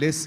Let's